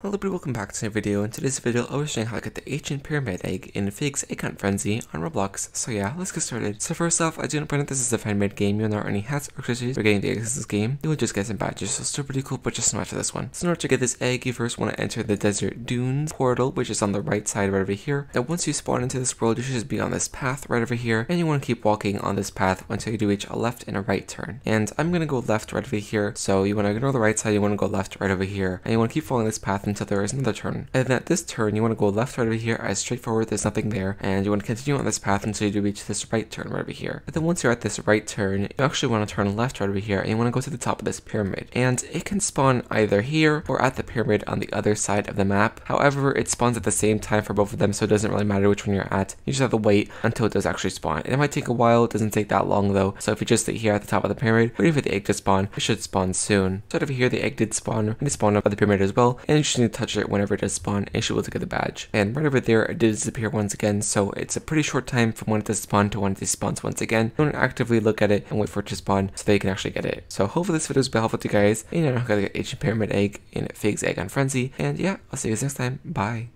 Hello everybody, welcome back to a video. In today's video, I was showing how to get the ancient pyramid egg in Fig's Hunt Frenzy on Roblox. So yeah, let's get started. So first off, I do not that this is a fan-made game. You'll not earn any hats or accessories for getting the eggs in this game. You will just get some badges, so still pretty cool, but just not for this one. So in order to get this egg, you first want to enter the Desert Dunes portal, which is on the right side right over here. Now once you spawn into this world, you should just be on this path right over here, and you want to keep walking on this path until you do reach a left and a right turn. And I'm going to go left right over here, so you want to ignore the right side, you want to go left right over here, and you want to keep following this path until there is another turn. And then at this turn, you want to go left right over here as straightforward, there's nothing there, and you want to continue on this path until you reach this right turn right over here. And then once you're at this right turn, you actually want to turn left right over here, and you want to go to the top of this pyramid. And it can spawn either here or at the pyramid on the other side of the map. However, it spawns at the same time for both of them, so it doesn't really matter which one you're at. You just have to wait until it does actually spawn. It might take a while, it doesn't take that long though. So if you just sit here at the top of the pyramid, waiting for the egg to spawn, it should spawn soon. So over here, the egg did spawn, and it spawned up at the pyramid as well, and you just need to touch it whenever it does spawn, and able to get the badge. And right over there, it did disappear once again, so it's a pretty short time from when it does spawn to when it spawns once again. To actively look at it and wait for it to spawn so that you can actually get it. So hopefully this video has been helpful to you guys. And you know how to get Ancient Pyramid Egg in Fig's Egg Hunt Frenzy. And yeah, I'll see you guys next time. Bye.